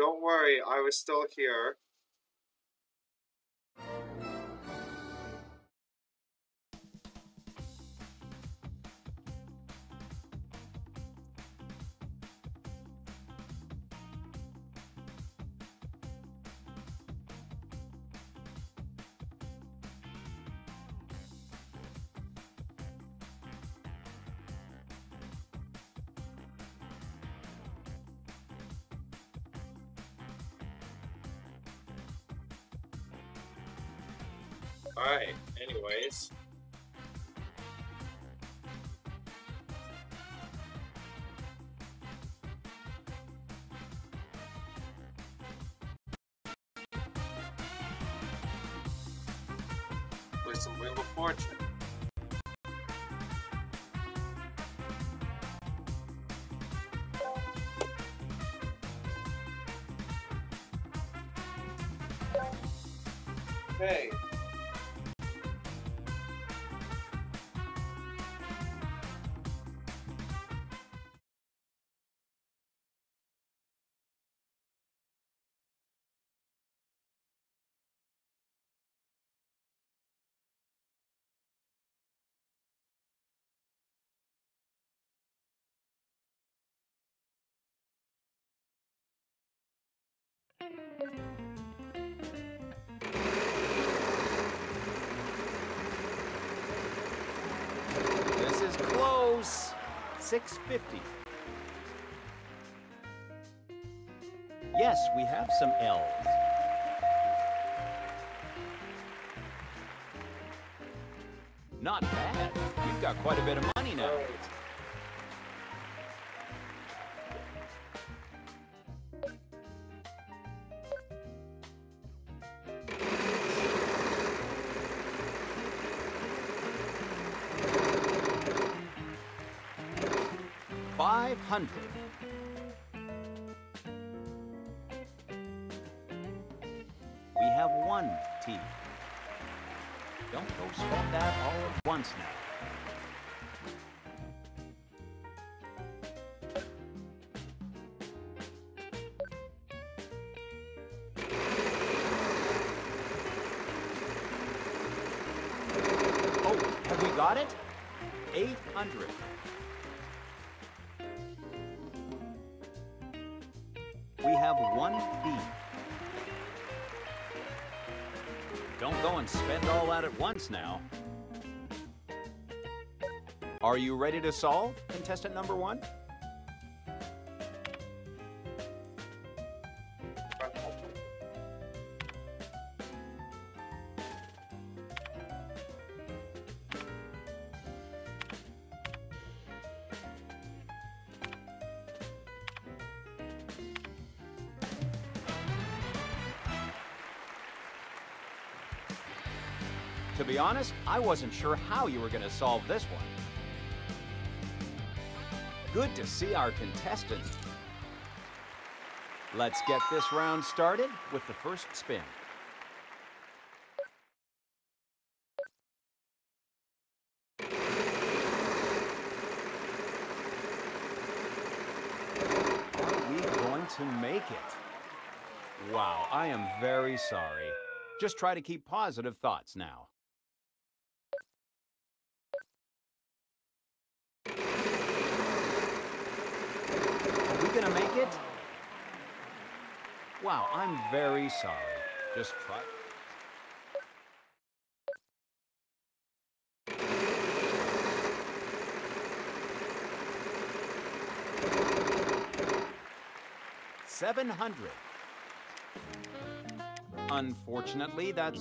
Don't worry, I was still here. This is close. 650. Yes, we have some L's. Not bad. You've got quite a bit of money now. Don't go spend that all at once now. Oh, have we got it? 800. And spend all that at once now. Are you ready to solve, contestant number one? I wasn't sure how you were going to solve this one. Good to see our contestants. Let's get this round started with the first spin. Are we going to make it? Wow, I am very sorry. Just try to keep positive thoughts now. Are we gonna make it? Wow, I'm very sorry. Just try. Seven hundred. Unfortunately, that's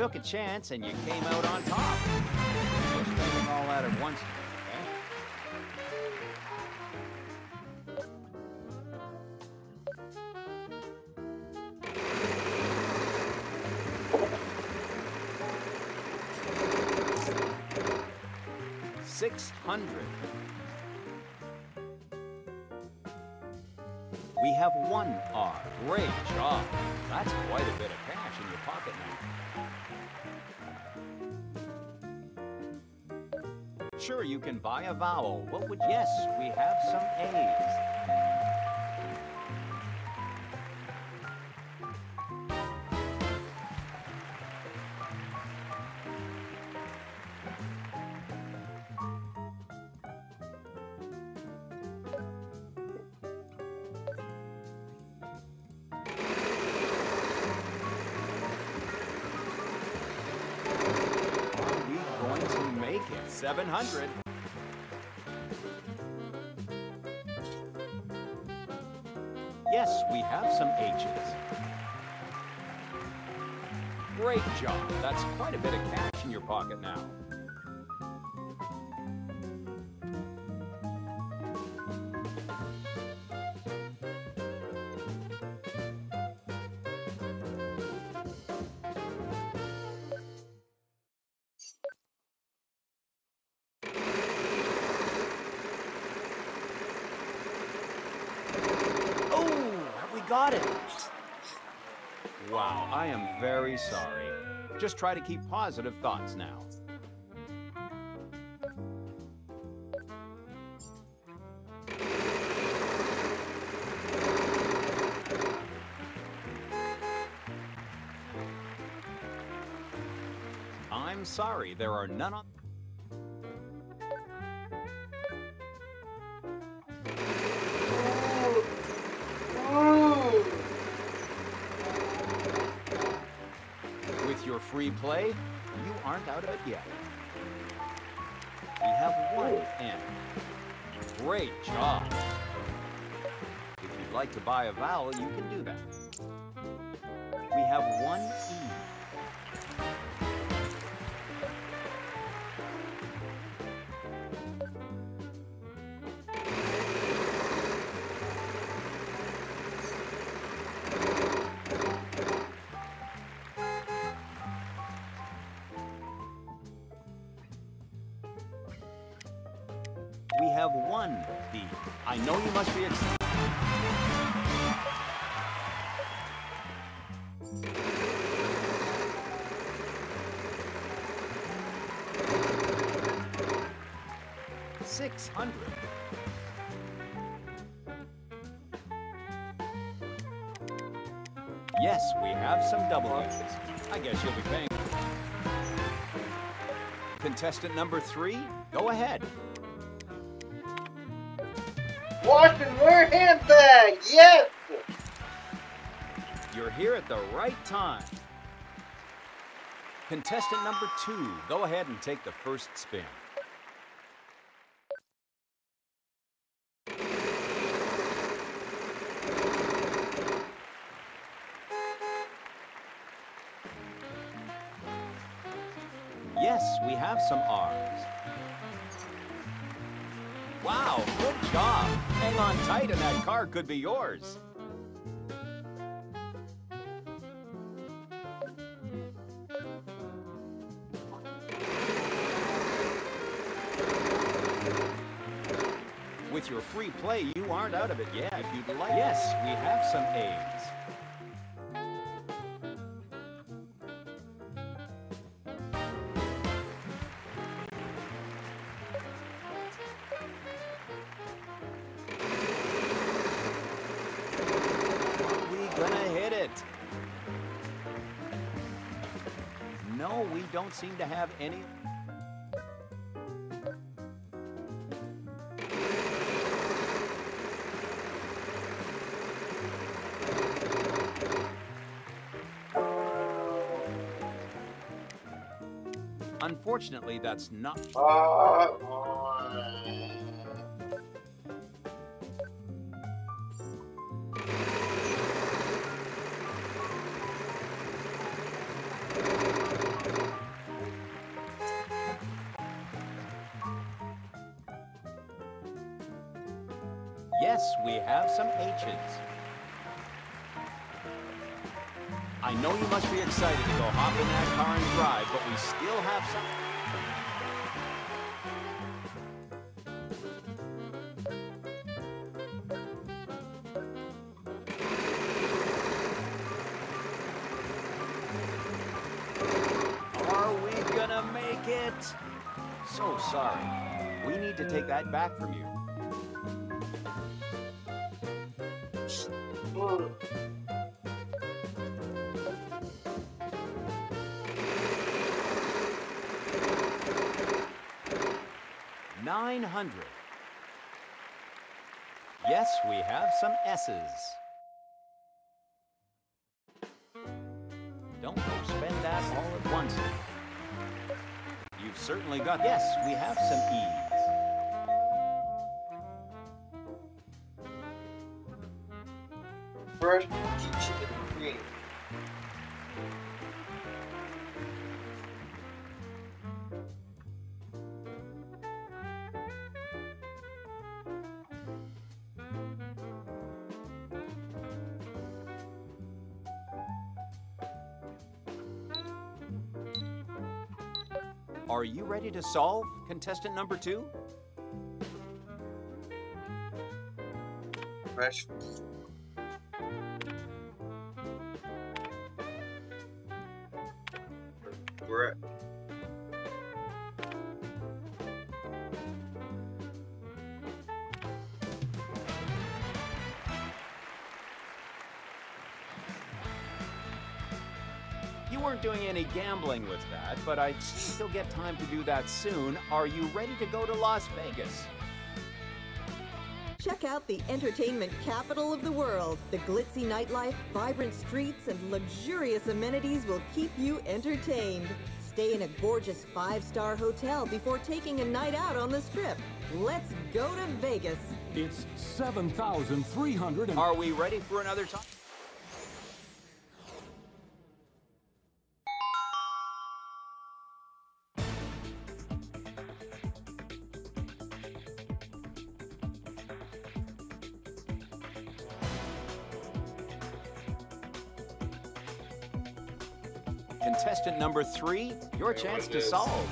took a chance and you came out on top. Spending all that at once. A vowel. What would... Yes, we have some A's. Are we going to make it? 700. Great job. That's quite a bit of cash in your pocket now. Oh, we got it. Wow, I am very sorry. Just try to keep positive thoughts now. I'm sorry, there are none on. Play, you aren't out of it yet. We have one N. Great job. If you'd like to buy a vowel, you can do that. We have one have one B. I know you must be excited. Six hundred. Yes, we have some double digits. I guess you'll be paying. Contestant number three, go ahead. You're here at the right time. Contestant number two, go ahead and take the first spin. Yes, we have some R's. Wow, good job. Hang on tight and that car could be yours. With your free play, you aren't out of it yet. If you'd like, yes, we have some A's. Don't seem to have any. Unfortunately, that's not. Uh, Yes, we have some H's. I know you must be excited to go hop in that car and drive, but we still have some... Are we gonna make it? So sorry. We need to take that back from you. Some S's. Don't go spend that all at once. You've certainly got. Yes, we have some E's. Are you ready to solve, contestant number two? Fresh. Doing gambling with that, but I think you'll get time to do that soon. Are you ready to go to Las Vegas? Check out the entertainment capital of the world. The glitzy nightlife, vibrant streets, and luxurious amenities will keep you entertained. Stay in a gorgeous five star hotel before taking a night out on the strip. Let's go to Vegas. It's 7,300 and... Are we ready for another time? Contestant number three, your chance to is- solve.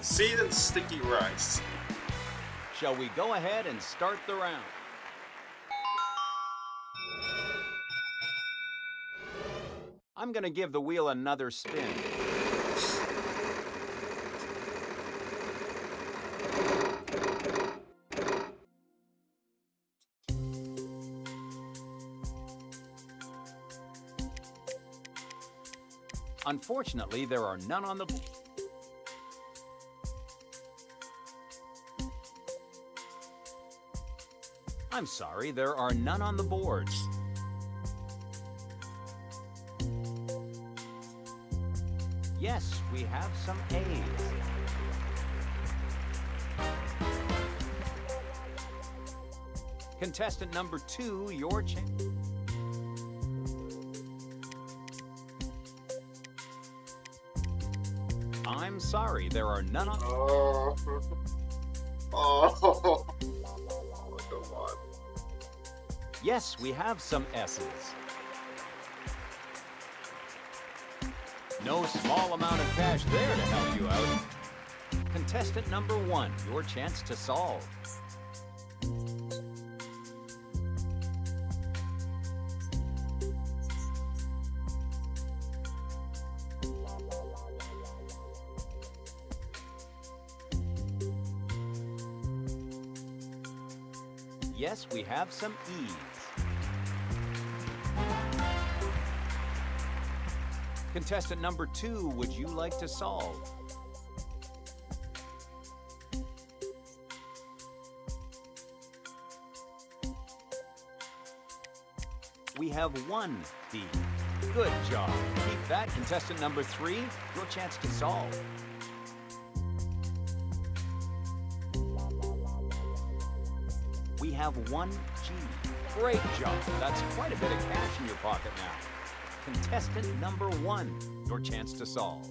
seasoned sticky rice. Shall we go ahead and start the round? I'm gonna give the wheel another spin. Unfortunately, there are none on the. I'm sorry, there are none on the board. Yes, we have some A's. Contestant number two, your chance. Sorry, there are none on. Uh, oh. Oh. On. Yes, we have some S's. No small amount of cash there to help you out. Contestant number one, your chance to solve. Have some E's. Contestant number two, would you like to solve? We have one D. Good job. Keep that. Contestant number three, your chance to solve. Have one G. Great job. That's quite a bit of cash in your pocket now. Contestant number one, your chance to solve.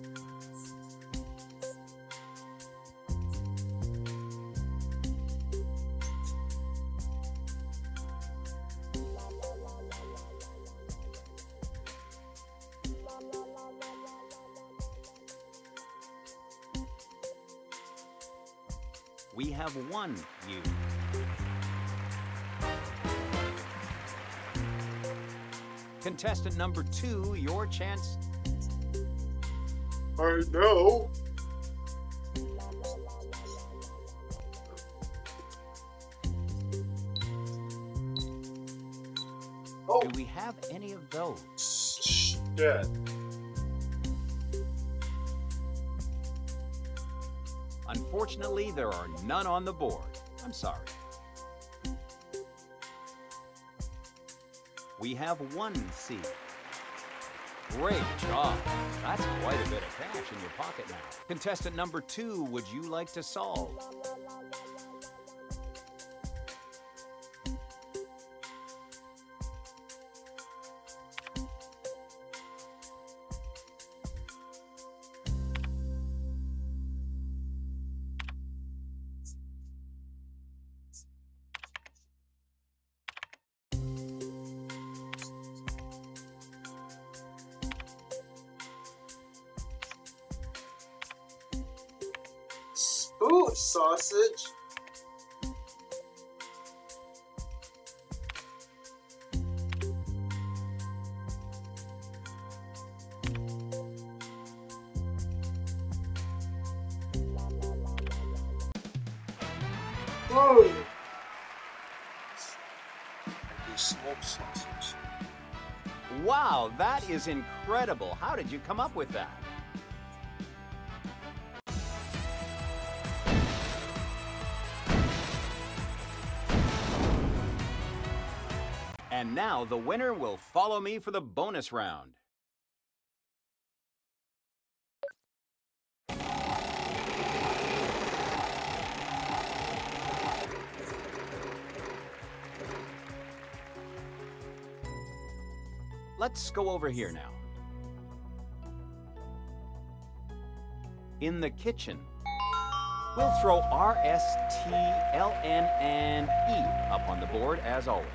Contestant number two, your chance. I know. Oh, Do we have any of those? Shit. Unfortunately, there are none on the board. I'm sorry. We have one C. Great job. That's quite a bit of cash in your pocket now. Contestant number two, would you like to solve? Is incredible. How did you come up with that? And now the winner will follow me for the bonus round. Let's go over here now. In the kitchen, we'll throw R, S, T, L, N, and E up on the board as always.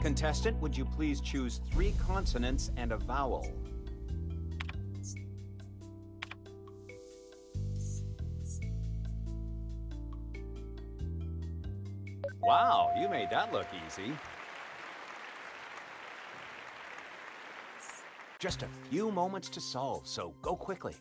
Contestant, would you please choose three consonants and a vowel? Wow, you made that look easy. Just a few moments to solve, so go quickly.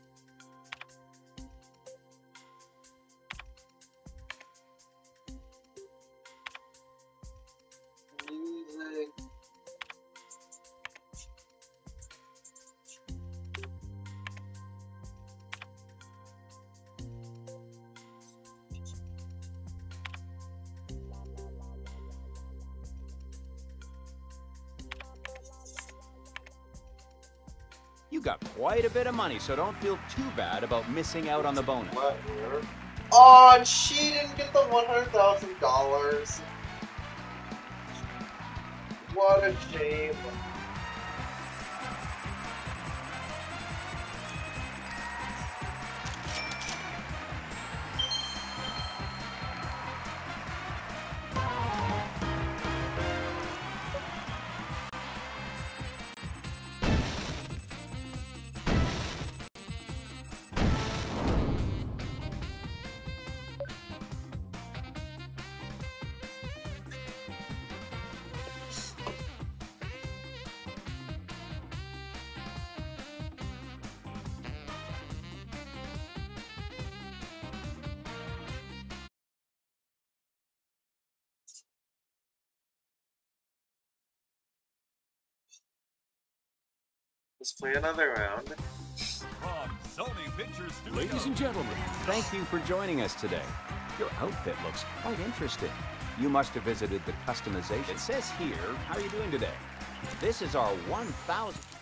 You got quite a bit of money, so don't feel too bad about missing out on the bonus. Oh, she didn't get the one hundred thousand dollars. What a shame. Play another round. From Sony Pictures Ladies and gentlemen, Thank you for joining us today. Your outfit looks quite interesting. You must have visited the customization. It says here, how are you doing today? This is our 1000.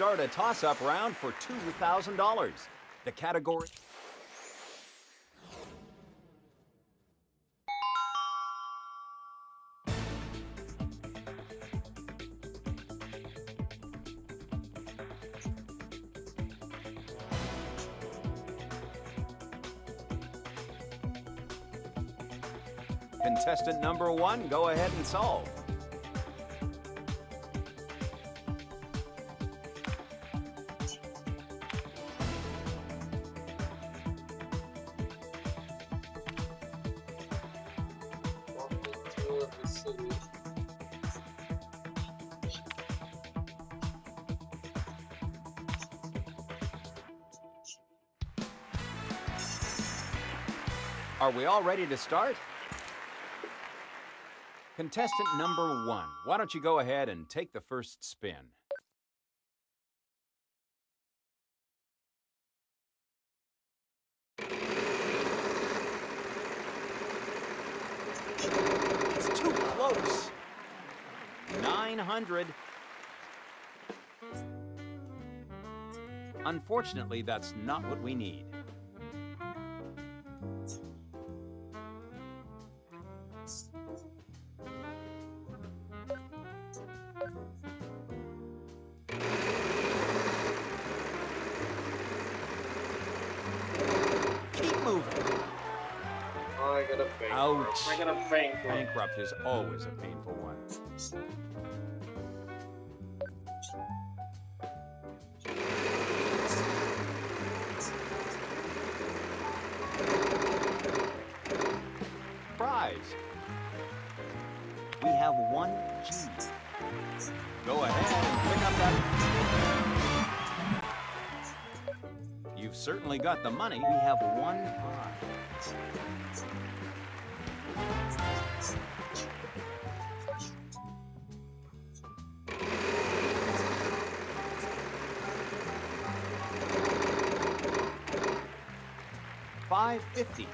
Start a toss-up round for $2,000. The category... Contestant number one, go ahead and solve. We all ready to start? Contestant number one, why don't you go ahead and take the first spin? It's too close. 900. Unfortunately, that's not what we need. I gotta bankrupt. Ouch. I gotta bankrupt. Bankrupt is always a painful one. Prize. We have one G. Go ahead and pick up that. You've certainly got the money. We have one prize. 550.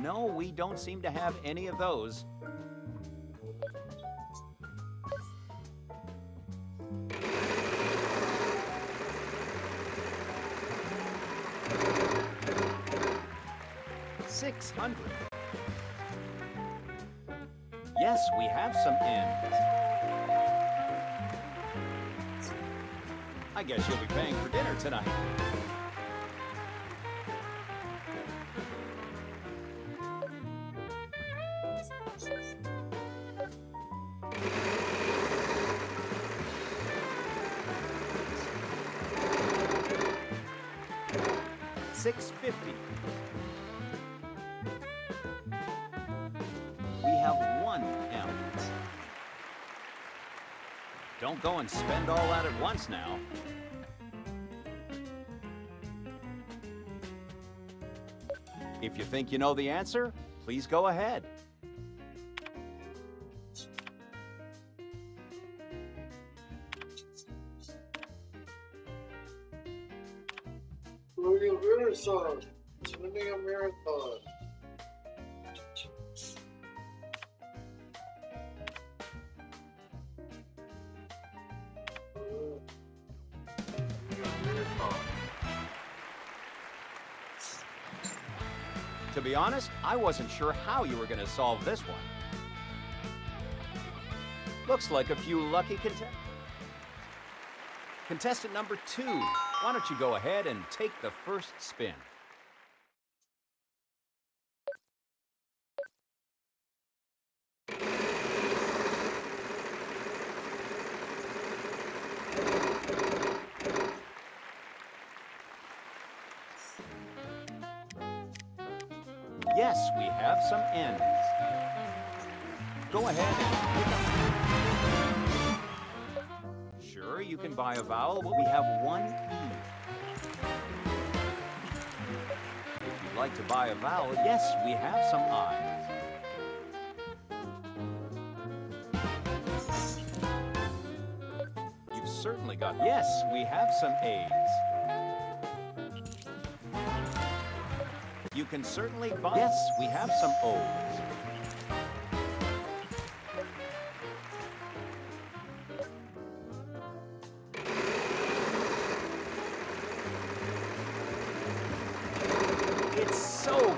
No, we don't seem to have any of those. Six hundred. Yes, we have some N's. I guess you'll be paying for dinner tonight. Six fifty. We have one M. Don't go and spend all that at once now. If you think you know the answer, please go ahead. Wasn't sure how you were going to solve this one. Looks like a few lucky contestants. Contestant number two, why don't you go ahead and take the first spin? Have some N's. Go ahead. Sure, you can buy a vowel, but we have one E. If you'd like to buy a vowel, yes, we have some. You've certainly got, yes, we have some A's. you can certainly buy... Yes, we have some O's.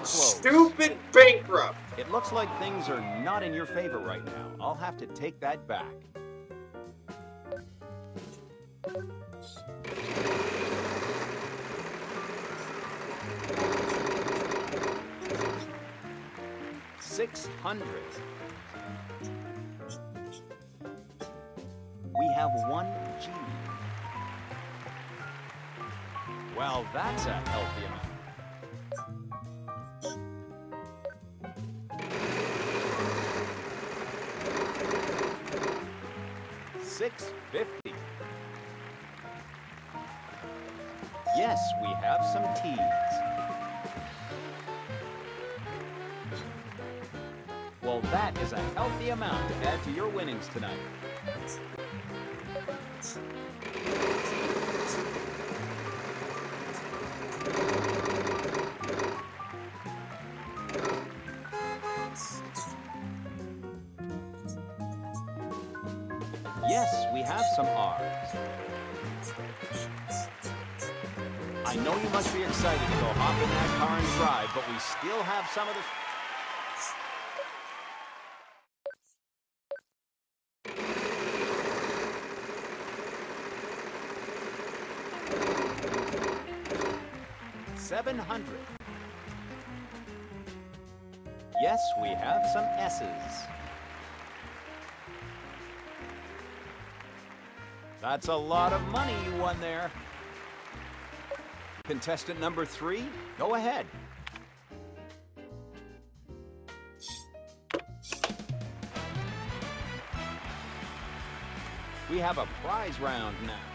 stupid bankrupt. It looks like things are not in your favor right now. I'll have to take that back. Six hundred. We have one G. Well, that's a healthy amount. Six fifty. That is a healthy amount to add to your winnings tonight. Yes, we have some R's. I know you must be excited to go hop in that car and drive, but we still have some of the... Seven hundred. Yes, we have some S's. That's a lot of money you won there. Contestant number three, go ahead. We have a prize round now.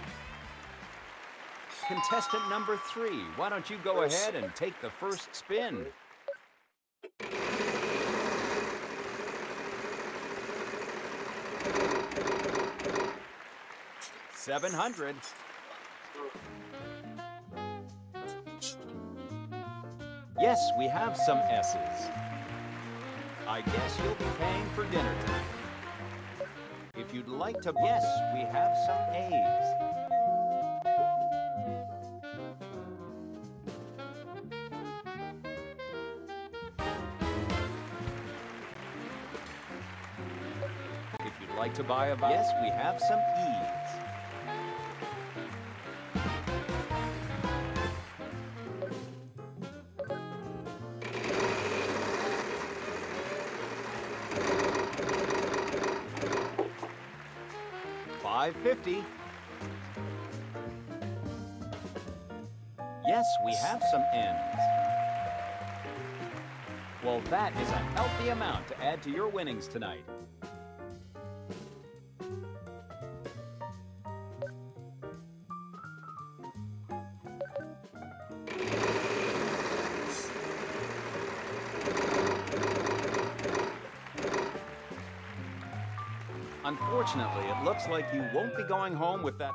Contestant number three, why don't you go ahead and take the first spin? Seven hundred. Yes, we have some S's. I guess you'll be paying for dinner tonight. If you'd like to, yes, we have some A's. To buy a, yes, we have some E's. Five fifty. Yes, we have some N's. Well, that is a healthy amount to add to your winnings tonight. Looks like you won't be going home with that.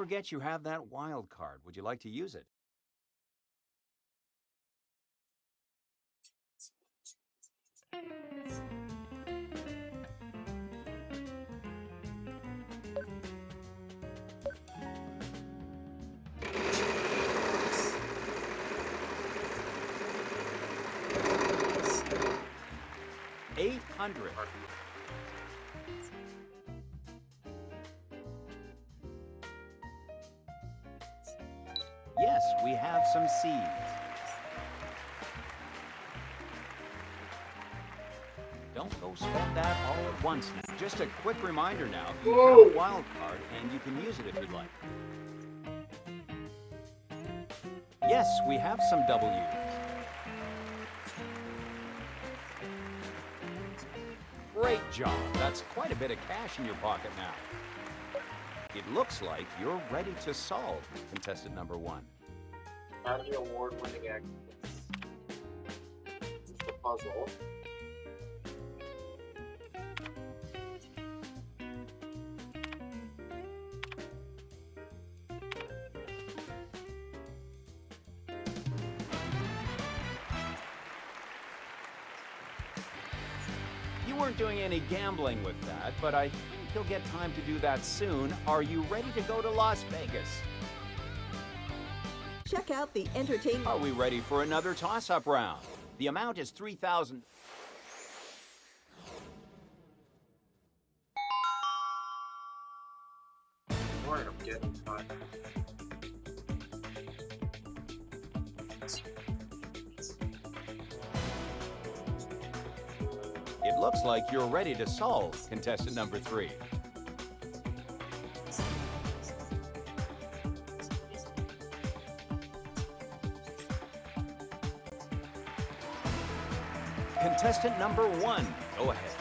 Forget you have that wild card. Would you like to use it? Quick reminder now, you Whoa. have a wild card and you can use it if you'd like. Yes, we have some W's. Great job. That's quite a bit of cash in your pocket now. It looks like you're ready to solve contestant number one. Academy Award winning actors. It's the puzzle. Gambling with that, but I think he'll get time to do that soon. Are you ready to go to Las Vegas? Check out the entertainment. Are we ready for another toss-up round? The amount is 3,000. You're ready to solve contestant number three. Contestant number one, go ahead.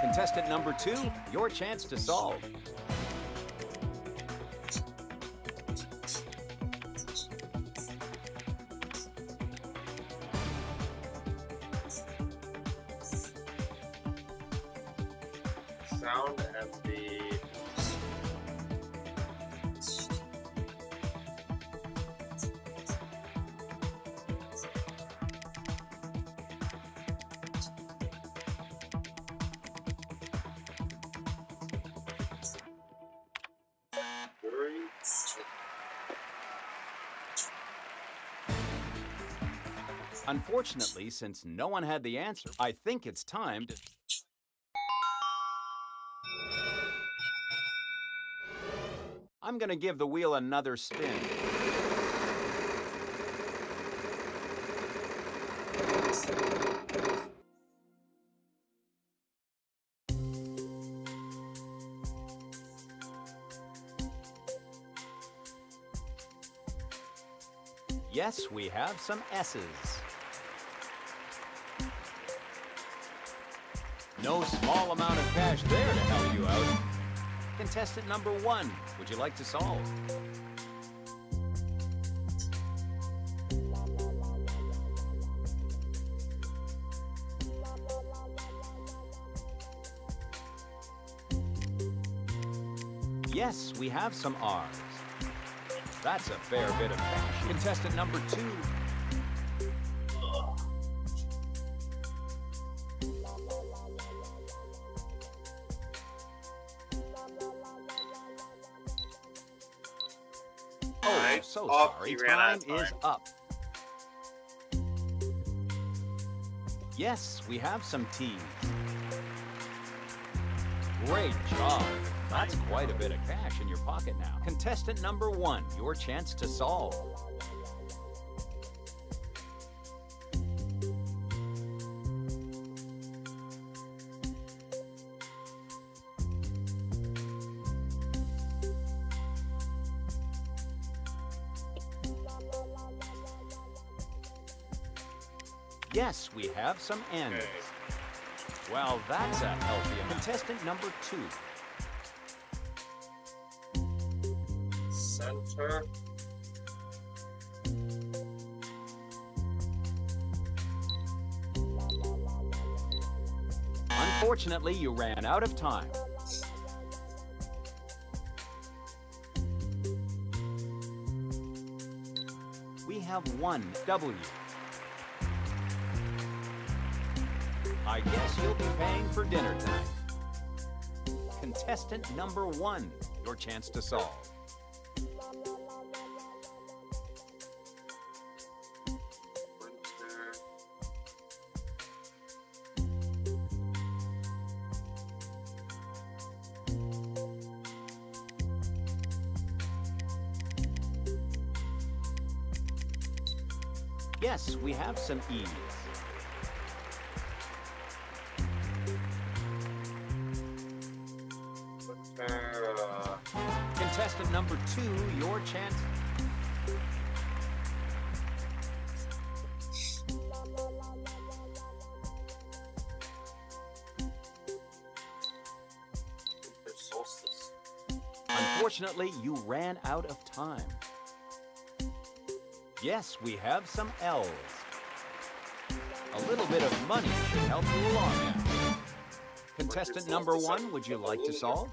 Contestant number two, your chance to solve. Unfortunately, since no one had the answer, I think it's time to. I'm gonna give the wheel another spin. Yes, we have some S's. No small amount of cash there to help you out. Contestant number one, would you like to solve? Yes, we have some R's. That's a fair bit of cash. Contestant number two. So up, sorry. he ran out Time is up. Yes, we have some T's. Great job. That's quite a bit of cash in your pocket now. Contestant number one, your chance to solve. Yes, we have some N's. Okay. Well, that's a healthy amount. Contestant number two. Center. Unfortunately, you ran out of time. We have one W. you'll be paying for dinner tonight. Contestant number one, your chance to solve. Yes, we have some E's. Number two, your chance. Unfortunately, you ran out of time. Yes, we have some L's. A little bit of money should help you along. Contestant number one, would you like to solve?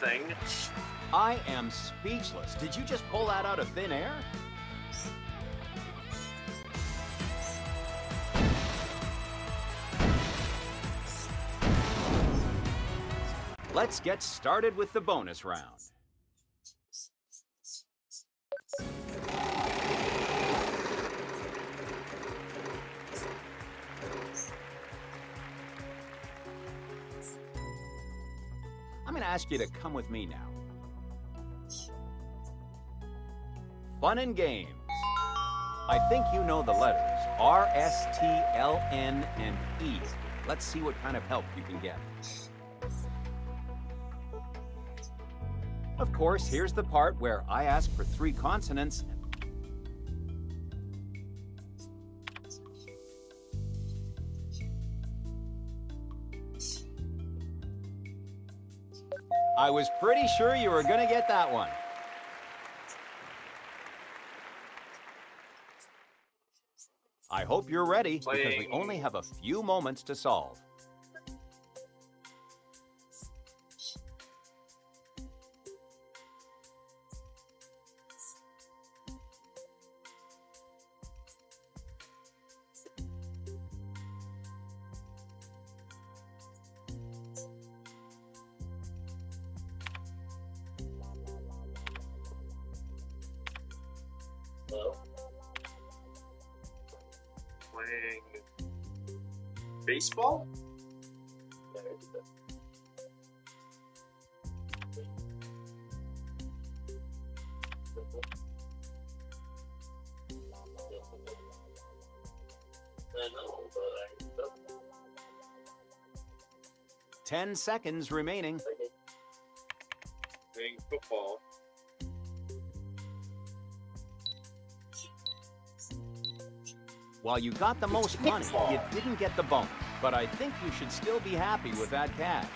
Nothing. I am speechless. Did you just pull that out of thin air? Let's get started with the bonus round. To ask you to come with me now. Fun and games. I think you know the letters R, S, T, L, N, and E. Let's see what kind of help you can get. Of course, here's the part where I ask for three consonants. I was pretty sure you were going to get that one. I hope you're ready because we only have a few moments to solve. Playing baseball? Ten seconds remaining. While you got the most money, you didn't get the bonus. But I think you should still be happy with that cash.